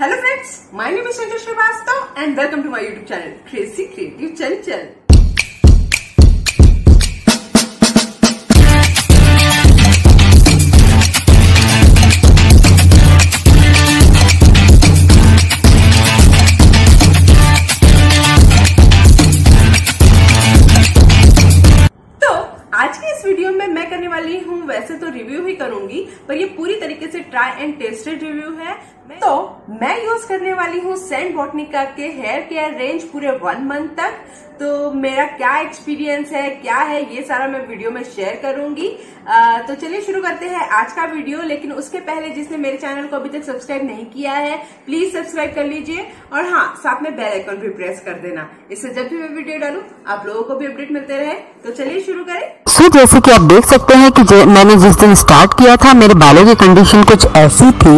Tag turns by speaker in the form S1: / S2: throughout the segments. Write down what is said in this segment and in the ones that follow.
S1: Hello friends my name is Srivastava and welcome to my YouTube channel crazy creative चल चल करने वाली हूँ, वैसे तो रिव्यू ही करूँगी, पर ये पूरी तरीके से ट्राई एंड टेस्टेड रिव्यू है। तो मैं यूज़ करने वाली हूँ सेंट बॉटनिका के हेयर केयर रेंज पूरे वन मंथ तक। तो मेरा क्या एक्सपीरियंस है क्या है ये सारा मैं वीडियो में शेयर करूँगी। आ, तो चलिए शुरू करते हैं आज का वीडियो लेकिन उसके पहले जिसने मेरे चैनल को अभी तक सब्सक्राइब नहीं किया है प्लीज़ सब्सक्राइब कर लीजिए। और हाँ साथ में बेल आइकन भी प्रेस कर देना। इससे जब भी मैं वीडियो डालू आप लोगों को भी अपडेट मिलते रहे। तो चलिए शुरू करें।
S2: सो जैसे कि आप देख सकते हैं कि मैंने जिस दिन स्टार्ट किया था मेरे बालों की कंडीशन कुछ ऐसी थी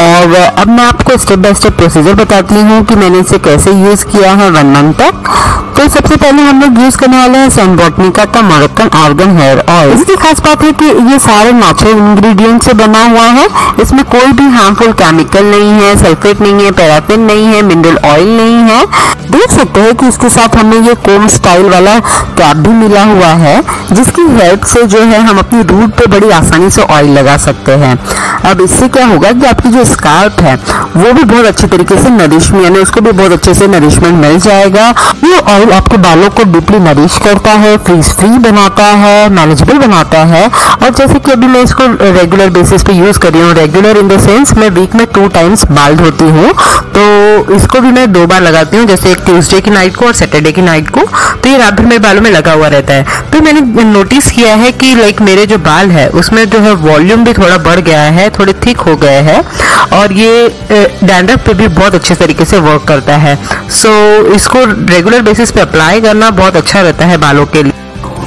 S2: और अब मैं आपको स्टेप बाय स्टेप प्रोसीजर बताती हूँ कि मैंने इसे कैसे यूज़ किया है वन मंथ तक। तो सबसे पहले हम लोग यूज़ करने वाले हैं सेंट बॉटनिका का मोरक्कन आर्गन हेयर ऑयल इसकी खास बात है कि ये सारे नेचुरल इंग्रेडिएंट से बना हुआ है। इसमें कोई भी हार्मफुल केमिकल नहीं है सल्फेट नहीं है पैराफिन नहीं है मिनरल ऑयल नहीं है। देख सकते हैं कि इसके साथ हमें ये कोम स्टाइल वाला कैप भी मिला हुआ है जिसकी हेल्प से जो है हम अपनी रूट पे बड़ी आसानी से ऑयल लगा सकते हैं। अब इससे क्या होगा कि आपकी जो स्काल्प है, वो भी बहुत अच्छी तरीके से नरिशमेंट यानी उसको भी बहुत अच्छे से नरिशमेंट मिल जाएगा। ये ऑयल आपके बालों को डीपली नरिश करता है फ्रीज फ्री बनाता है मैनेजेबल बनाता है। और जैसे कि अभी मैं इसको रेगुलर बेसिस पे यूज़ कर रही हूँ रेगुलर इन द सेंस मैं वीक में टू टाइम्स बाल धोती हूँ। तो इसको भी मैं दो बार लगाती हूँ, जैसे एक ट्यूसडे की नाइट को और सैटरडे की नाइट को। तो ये रात भर मेरे बालों में लगा हुआ रहता है। तो मैंने नोटिस किया है कि लाइक मेरे जो बाल है, उसमें जो है वॉल्यूम भी थोड़ा बढ़ गया है। थोड़े थिक हो गए हैं और ये डैंड्रफ पे भी बहुत अच्छे तरीके से वर्क करता है। सो so, इसको रेगुलर बेसिस पे अप्लाई करना बहुत अच्छा रहता है बालों के लिए।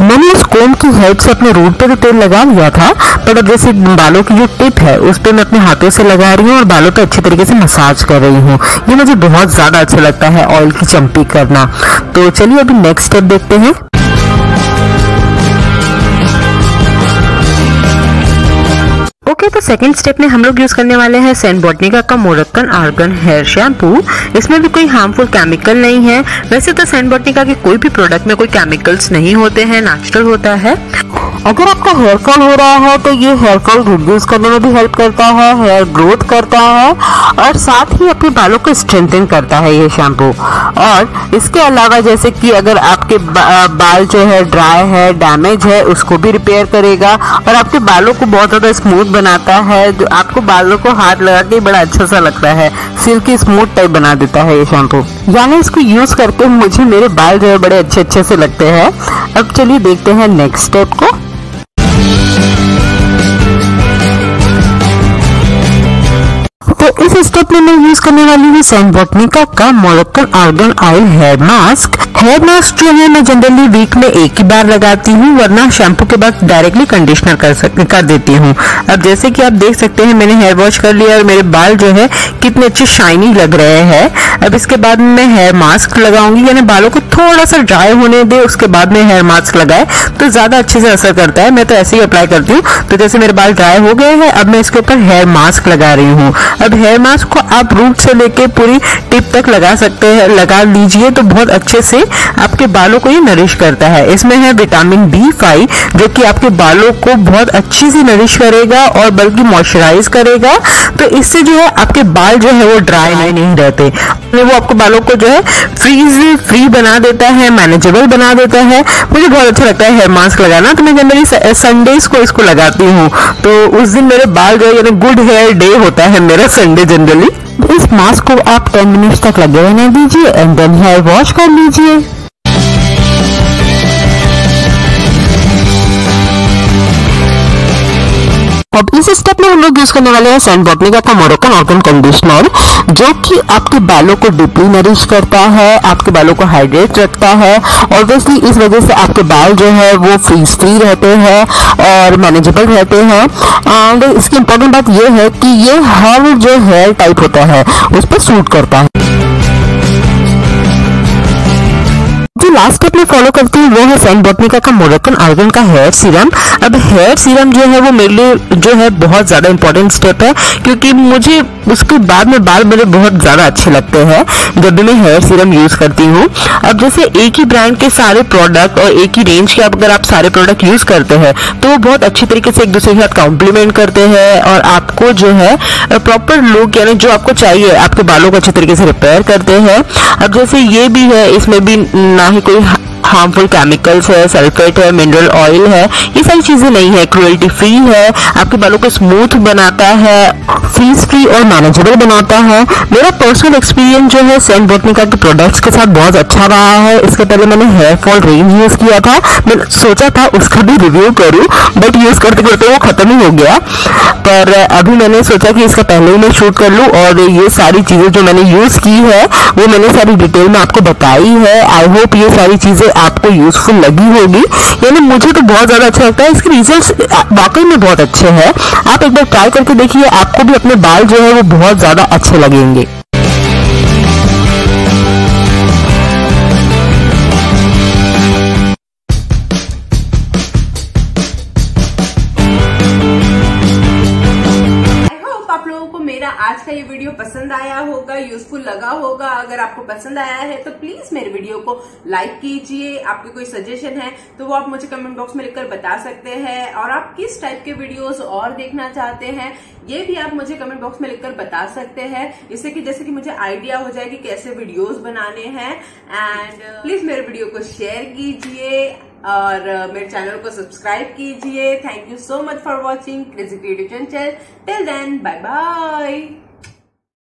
S2: मैंने इस कोम की हेल्प से अपने रूट पे तो तेल लगा लिया था पर अब जैसे बालों की जो टिप है उस पर मैं अपने हाथों से लगा रही हूँ और बालों पे अच्छे तरीके से मसाज कर रही हूँ। ये मुझे बहुत ज़्यादा अच्छा लगता है ऑयल की चम्पी करना। तो चलिए अभी नेक्स्ट स्टेप देखते हैं। ओके तो सेकंड स्टेप में हम लोग यूज़ करने वाले हैं सेंट बॉटनिका का मोरक्कन आर्गन हेयर शैम्पू इसमें भी कोई हार्मफुल केमिकल नहीं है। वैसे तो सेंट बॉटनिका के कोई भी प्रोडक्ट में कोई केमिकल्स नहीं होते हैं नेचुरल होता है। अगर आपका हेयर फॉल हो रहा है तो ये हेयर फॉल रिड्यूस करने में भी हेल्प करता है हेयर ग्रोथ करता है और साथ ही अपने बालों को स्ट्रेंथन करता है ये शैम्पू और इसके अलावा जैसे कि अगर आपके बाल जो है ड्राई है डैमेज है, उसको भी रिपेयर करेगा और आपके बालों को बहुत ज़्यादा स्मूथ बनाता है। जो आपको बालों को हाथ लगा के बड़ा अच्छा सा लगता है। सिल्की स्मूथ टाइप बना देता है ये शैम्पू यानी इसको यूज़ करके मुझे मेरे बाल जो है बड़े अच्छे अच्छे से लगते हैं। अब चलिए देखते हैं नेक्स्ट स्टेप को। इस स्टेप में मैं यूज़ करने वाली हूँ सेंट बॉटनिका का Moroccan argan oil hair mask hair mask जो है मैं जनरली वीक में एक ही बार लगाती हूँ वरना शैम्पू के बाद डायरेक्टली कंडीशनर कर सक, कर देती हूँ। अब जैसे कि आप देख सकते हैं मैंने हेयर वॉश कर लिया और मेरे बाल जो है कितने अच्छे शाइनी लग रहे हैं। अब इसके बाद मैं हेयर मास्क लगाऊँगी यानी बालों को थोड़ा सा ड्राई होने दे उसके बाद में हेयर मास्क लगाए तो ज़्यादा अच्छे से असर करता है। मैं तो ऐसे ही अप्लाई करती हूँ। तो जैसे मेरे बाल ड्राई हो गए हैं अब मैं इसके ऊपर हेयर मास्क लगा रही हूँ। अब हेयर मास्क को आप रूट से लेके पूरी टिप तक लगा सकते हैं लगा लीजिए तो बहुत अच्छे से आपके बालों को ये नरिश करता है। इसमें है विटामिन बी फाइव जो कि आपके बालों को बहुत अच्छी से नरिश करेगा और बल्कि मॉइस्चराइज करेगा। तो इससे जो है आपके बाल जो है वो ड्राई नहीं, नहीं रहते। वो आपको बालों को जो है फ्रीज फ्री बना देता है मैनेजेबल बना देता है। मुझे बहुत अच्छा लगता है हेयर मास्क लगाना। तो मैं जनरली संडेज को इसको लगाती हूँ। तो उस दिन मेरे बाल जो है गुड हेयर डे होता है मेरा संडे जनरली इस मास्क को आप 10 मिनट तक लगे रहने दीजिए एंड देन हेयर वॉश कर लीजिए। अब इस स्टेप में हम लोग यूज़ करने वाले हैं सेंट बॉटनिका का मोरक्कन ऑर्गन कंडीशनर जो कि आपके बालों को डीपली नरिश करता है, आपके बालों को हाइड्रेट रखता है ऑब्वियसली इस वजह से आपके बाल जो है वो फ्रीज फ्री रहते हैं और मैनेजेबल रहते हैं। एंड इसकी इंपॉर्टेंट बात यह है कि ये हर जो हेयर टाइप होता है, उस पर सूट करता है। जो लास्ट स्टेप में फॉलो करती हूँ, वो है सैन बॉटनिका का मोरक्कन आर्गन का हेयर सीरम अब हेयर सीरम जो है, वो मेरे लिए, जो है, बहुत ज़्यादा इंपॉर्टेंट स्टेप है, क्योंकि मुझे उसके बाद में बाल मेरे बहुत ज़्यादा अच्छे लगते हैं, जब भी मैं हेयर सीरम यूज़ करती हूँ. अब जैसे एक ही ब्रांड के सारे प्रोडक्ट और एक ही रेंज के अगर आप सारे प्रोडक्ट यूज़ करते हैं तो वो बहुत अच्छी तरीके से एक दूसरे के साथ कॉम्प्लीमेंट करते हैं और आपको जो है प्रॉपर लुक यानी जो आपको चाहिए, आपके बालों को अच्छे तरीके से रिपेयर करते हैं. अब जैसे ये भी है, इसमें भी ना ही कोई हार्मफुल केमिकल्स है सल्फेट है मिनरल ऑयल है, ये सारी चीज़ें नहीं है क्रुएल्टी फ्री है, आपके बालों को स्मूथ बनाता है फ़ीस फ्री और मैनेजेबल बनाता है। मेरा पर्सनल एक्सपीरियंस जो है सेंट बोटनिका के प्रोडक्ट्स के साथ बहुत अच्छा रहा है। इसके पहले मैंने हेयर फॉल रेंज यूज़ किया था। मैंने सोचा था उसका भी रिव्यू करूँ बट यूज़ करते करते वो खत्म ही हो गया। पर अभी मैंने सोचा कि इसका पहले ही मैं शूट कर लूँ और ये सारी चीज़ें जो मैंने यूज़ की है, वो मैंने सारी डिटेल में आपको बताई है। आई होप ये सारी चीज़ें आपको यूजफुल लगी होगी। यानी मुझे तो बहुत ज़्यादा अच्छा लगता है। इसके रिज़ल्ट वाकई में बहुत अच्छे हैं। आप एक बार ट्राई करके देखिए, आपको भी अपने बाल जो है वो बहुत ज़्यादा अच्छे लगेंगे।
S1: आज का ये वीडियो पसंद आया होगा यूजफुल लगा होगा अगर आपको पसंद आया है तो प्लीज़ मेरे वीडियो को लाइक कीजिए। आपके कोई सजेशन है तो वो आप मुझे कमेंट बॉक्स में लिखकर बता सकते हैं। और आप किस टाइप के वीडियोस और देखना चाहते हैं ये भी आप मुझे कमेंट बॉक्स में लिखकर बता सकते हैं। इससे कि जैसे कि मुझे आइडिया हो जाए कि कैसे वीडियोस बनाने हैं। एंड प्लीज़ मेरे वीडियो को शेयर कीजिए और uh, मेरे चैनल को सब्सक्राइब कीजिए। Thank you so much for watching crazy creative channel till then bye bye